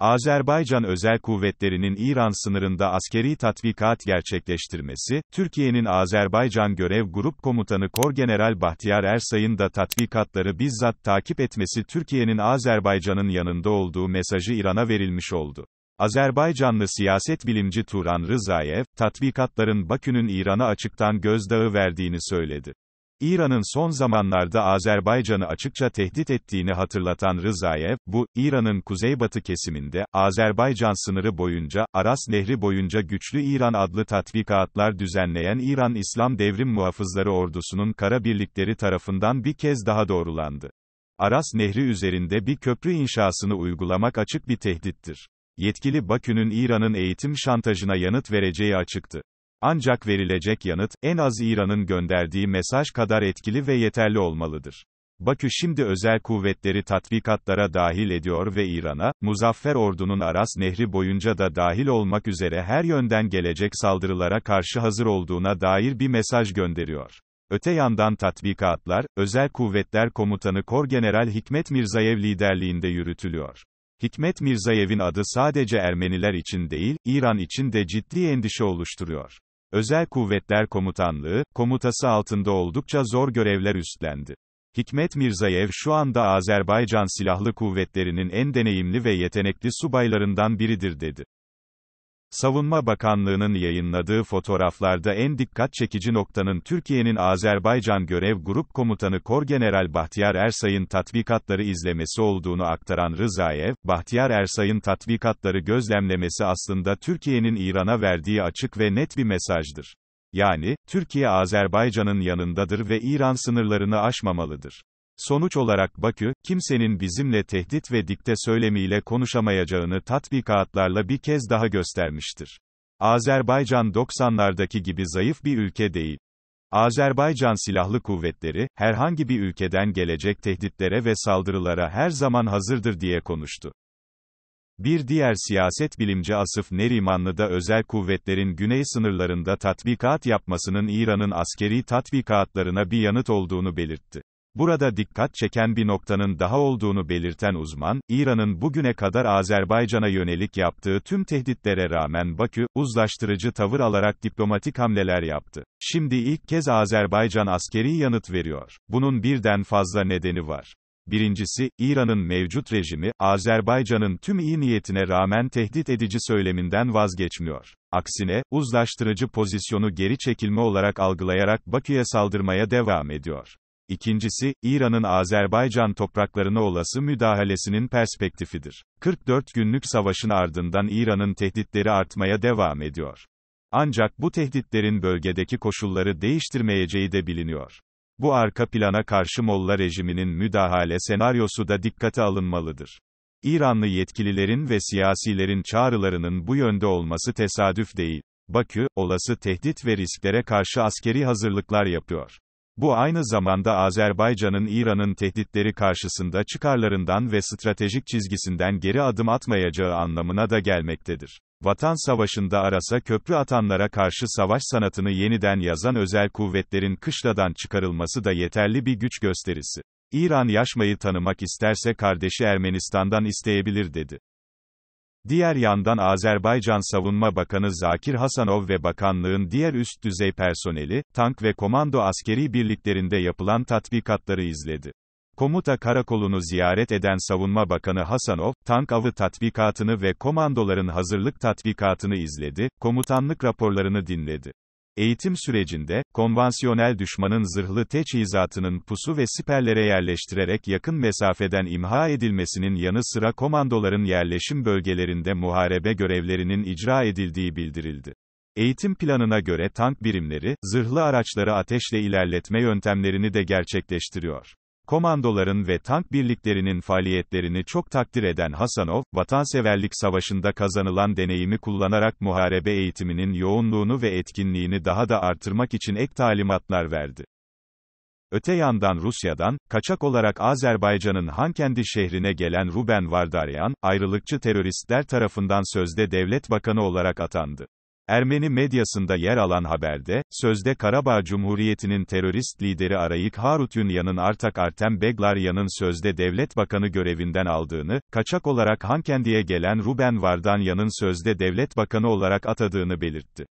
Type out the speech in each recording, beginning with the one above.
Azerbaycan Özel Kuvvetleri'nin İran sınırında askeri tatbikat gerçekleştirmesi, Türkiye'nin Azerbaycan Görev Grup Komutanı Korgeneral Bahtiyar Ersay'ın da tatbikatları bizzat takip etmesi Türkiye'nin Azerbaycan'ın yanında olduğu mesajı İran'a verilmiş oldu. Azerbaycanlı siyaset bilimci Turan Rızayev, tatbikatların Bakü'nün İran'a açıktan gözdağı verdiğini söyledi. İran'ın son zamanlarda Azerbaycan'ı açıkça tehdit ettiğini hatırlatan Rızayev, bu, İran'ın kuzeybatı kesiminde, Azerbaycan sınırı boyunca, Aras Nehri boyunca güçlü İran adlı tatbikatlar düzenleyen İran İslam Devrim Muhafızları Ordusu'nun kara birlikleri tarafından bir kez daha doğrulandı. Aras Nehri üzerinde bir köprü inşasını uygulamak açık bir tehdittir. Yetkili Bakü'nün İran'ın eğitim şantajına yanıt vereceği açıktı. Ancak verilecek yanıt, en az İran'ın gönderdiği mesaj kadar etkili ve yeterli olmalıdır. Bakü şimdi özel kuvvetleri tatbikatlara dahil ediyor ve İran'a, Muzaffer Ordu'nun Aras Nehri boyunca da dahil olmak üzere her yönden gelecek saldırılara karşı hazır olduğuna dair bir mesaj gönderiyor. Öte yandan tatbikatlar, Özel Kuvvetler Komutanı Korgeneral Hikmet Mirzayev liderliğinde yürütülüyor. Hikmet Mirzayev'in adı sadece Ermeniler için değil, İran için de ciddi endişe oluşturuyor. Özel Kuvvetler Komutanlığı, komutası altında oldukça zor görevler üstlendi. Hikmet Mirzayev şu anda Azerbaycan Silahlı Kuvvetleri'nin en deneyimli ve yetenekli subaylarından biridir dedi. Savunma Bakanlığı'nın yayınladığı fotoğraflarda en dikkat çekici noktanın Türkiye'nin Azerbaycan Görev Grup Komutanı Korgeneral Bahtiyar Ersay'ın tatbikatları izlemesi olduğunu aktaran Rızayev, Bahtiyar Ersay'ın tatbikatları gözlemlemesi aslında Türkiye'nin İran'a verdiği açık ve net bir mesajdır. Yani, Türkiye Azerbaycan'ın yanındadır ve İran sınırlarını aşmamalıdır. Sonuç olarak Bakü, kimsenin bizimle tehdit ve dikte söylemiyle konuşamayacağını tatbikatlarla bir kez daha göstermiştir. Azerbaycan 90'lardaki gibi zayıf bir ülke değil. Azerbaycan Silahlı Kuvvetleri, herhangi bir ülkeden gelecek tehditlere ve saldırılara her zaman hazırdır diye konuştu. Bir diğer siyaset bilimci Asıf Nerimanlı da özel kuvvetlerin güney sınırlarında tatbikat yapmasının İran'ın askeri tatbikatlarına bir yanıt olduğunu belirtti. Burada dikkat çeken bir noktanın daha olduğunu belirten uzman, İran'ın bugüne kadar Azerbaycan'a yönelik yaptığı tüm tehditlere rağmen Bakü, uzlaştırıcı tavır alarak diplomatik hamleler yaptı. Şimdi ilk kez Azerbaycan askeri yanıt veriyor. Bunun birden fazla nedeni var. Birincisi, İran'ın mevcut rejimi, Azerbaycan'ın tüm iyi niyetine rağmen tehdit edici söyleminden vazgeçmiyor. Aksine, uzlaştırıcı pozisyonu geri çekilme olarak algılayarak Bakü'ye saldırmaya devam ediyor. İkincisi, İran'ın Azerbaycan topraklarına olası müdahalesinin perspektifidir. 44 günlük savaşın ardından İran'ın tehditleri artmaya devam ediyor. Ancak bu tehditlerin bölgedeki koşulları değiştirmeyeceği de biliniyor. Bu arka plana karşı Molla rejiminin müdahale senaryosu da dikkate alınmalıdır. İranlı yetkililerin ve siyasilerin çağrılarının bu yönde olması tesadüf değil. Bakü, olası tehdit ve risklere karşı askeri hazırlıklar yapıyor. Bu aynı zamanda Azerbaycan'ın İran'ın tehditleri karşısında çıkarlarından ve stratejik çizgisinden geri adım atmayacağı anlamına da gelmektedir. Vatan Savaşı'nda arasa köprü atanlara karşı savaş sanatını yeniden yazan özel kuvvetlerin kışladan çıkarılması da yeterli bir güç gösterisi. İran yaşmayı tanımak isterse kardeşi Ermenistan'dan isteyebilir dedi. Diğer yandan Azerbaycan Savunma Bakanı Zakir Hasanov ve bakanlığın diğer üst düzey personeli, tank ve komando askeri birliklerinde yapılan tatbikatları izledi. Komuta karakolunu ziyaret eden Savunma Bakanı Hasanov, tank avı tatbikatını ve komandoların hazırlık tatbikatını izledi, komutanlık raporlarını dinledi. Eğitim sürecinde, konvansiyonel düşmanın zırhlı teçhizatının pusu ve siperlere yerleştirerek yakın mesafeden imha edilmesinin yanı sıra komandoların yerleşim bölgelerinde muharebe görevlerinin icra edildiği bildirildi. Eğitim planına göre tank birimleri, zırhlı araçları ateşle ilerletme yöntemlerini de gerçekleştiriyor. Komandoların ve tank birliklerinin faaliyetlerini çok takdir eden Hasanov, vatanseverlik savaşında kazanılan deneyimi kullanarak muharebe eğitiminin yoğunluğunu ve etkinliğini daha da artırmak için ek talimatlar verdi. Öte yandan Rusya'dan, kaçak olarak Azerbaycan'ın Hankendi şehrine gelen Ruben Vardaryan, ayrılıkçı teröristler tarafından sözde devlet bakanı olarak atandı. Ermeni medyasında yer alan haberde, sözde Karabağ Cumhuriyeti'nin terörist lideri Arayik Harutyunyan'ın Artak Artem Beglaryan'ın sözde devlet bakanı görevinden aldığını, kaçak olarak Hankendi'ye gelen Ruben Vardanyan'ın sözde devlet bakanı olarak atadığını belirtti.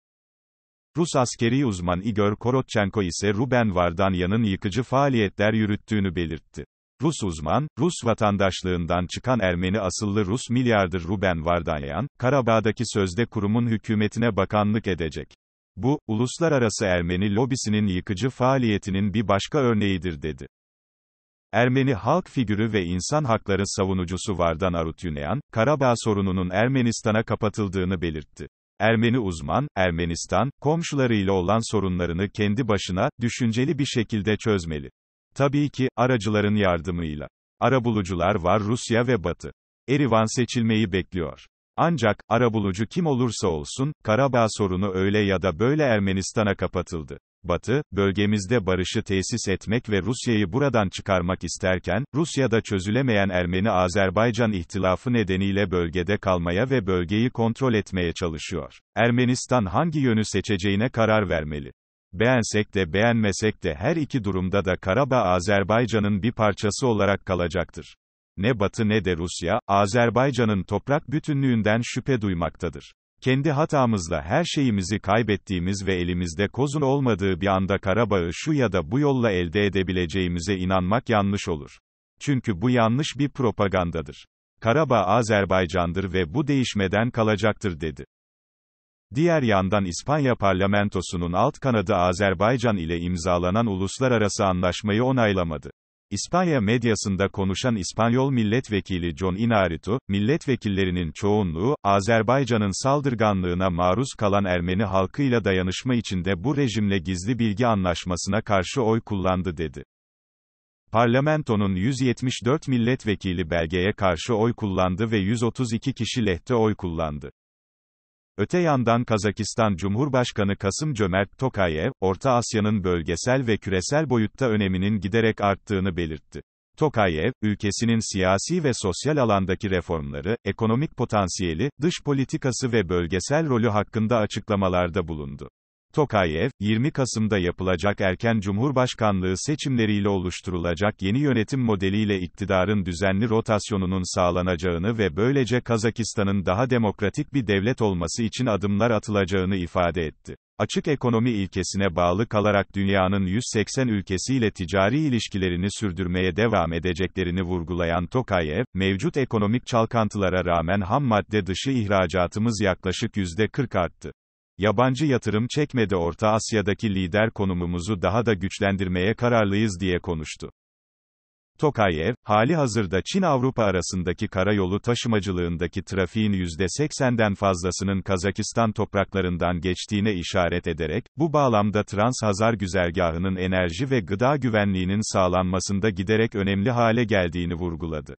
Rus askeri uzman Igor Korotchenko ise Ruben Vardanyan'ın yıkıcı faaliyetler yürüttüğünü belirtti. Rus uzman, Rus vatandaşlığından çıkan Ermeni asıllı Rus milyarder Ruben Vardanyan, Karabağ'daki sözde kurumun hükümetine bakanlık edecek. Bu, uluslararası Ermeni lobisinin yıkıcı faaliyetinin bir başka örneğidir dedi. Ermeni halk figürü ve insan hakları savunucusu Vardan Arutyunyan, Karabağ sorununun Ermenistan'a kapatıldığını belirtti. Ermeni uzman, Ermenistan, komşularıyla olan sorunlarını kendi başına, düşünceli bir şekilde çözmeli. Tabii ki, aracıların yardımıyla. Arabulucular var Rusya ve Batı. Erivan seçilmeyi bekliyor. Ancak, arabulucu kim olursa olsun, Karabağ sorunu öyle ya da böyle Ermenistan'a kapatıldı. Batı, bölgemizde barışı tesis etmek ve Rusya'yı buradan çıkarmak isterken, Rusya'da çözülemeyen Ermeni-Azerbaycan ihtilafı nedeniyle bölgede kalmaya ve bölgeyi kontrol etmeye çalışıyor. Ermenistan hangi yönü seçeceğine karar vermeli. Beğensek de beğenmesek de her iki durumda da Karabağ Azerbaycan'ın bir parçası olarak kalacaktır. Ne Batı ne de Rusya, Azerbaycan'ın toprak bütünlüğünden şüphe duymaktadır. Kendi hatamızla her şeyimizi kaybettiğimiz ve elimizde kozun olmadığı bir anda Karabağ'ı şu ya da bu yolla elde edebileceğimize inanmak yanlış olur. Çünkü bu yanlış bir propagandadır. Karabağ Azerbaycan'dır ve bu değişmeden kalacaktır dedi. Diğer yandan İspanya parlamentosunun alt kanadı Azerbaycan ile imzalanan uluslararası anlaşmayı onaylamadı. İspanya medyasında konuşan İspanyol milletvekili John Inaritu, milletvekillerinin çoğunluğu, Azerbaycan'ın saldırganlığına maruz kalan Ermeni halkıyla dayanışma içinde bu rejimle gizli bilgi anlaşmasına karşı oy kullandı dedi. Parlamentonun 174 milletvekili belgeye karşı oy kullandı ve 132 kişi lehte oy kullandı. Öte yandan Kazakistan Cumhurbaşkanı Kasım Cömert Tokayev, Orta Asya'nın bölgesel ve küresel boyutta öneminin giderek arttığını belirtti. Tokayev, ülkesinin siyasi ve sosyal alandaki reformları, ekonomik potansiyeli, dış politikası ve bölgesel rolü hakkında açıklamalarda bulundu. Tokayev, 20 Kasım'da yapılacak erken cumhurbaşkanlığı seçimleriyle oluşturulacak yeni yönetim modeliyle iktidarın düzenli rotasyonunun sağlanacağını ve böylece Kazakistan'ın daha demokratik bir devlet olması için adımlar atılacağını ifade etti. Açık ekonomi ilkesine bağlı kalarak dünyanın 180 ülkesiyle ticari ilişkilerini sürdürmeye devam edeceklerini vurgulayan Tokayev, mevcut ekonomik çalkantılara rağmen ham madde dışı ihracatımız yaklaşık %40 arttı. Yabancı yatırım çekmedi Orta Asya'daki lider konumumuzu daha da güçlendirmeye kararlıyız diye konuştu. Tokayev, hali hazırda Çin-Avrupa arasındaki karayolu taşımacılığındaki trafiğin %80'den fazlasının Kazakistan topraklarından geçtiğine işaret ederek, bu bağlamda Trans-Hazar güzergahının enerji ve gıda güvenliğinin sağlanmasında giderek önemli hale geldiğini vurguladı.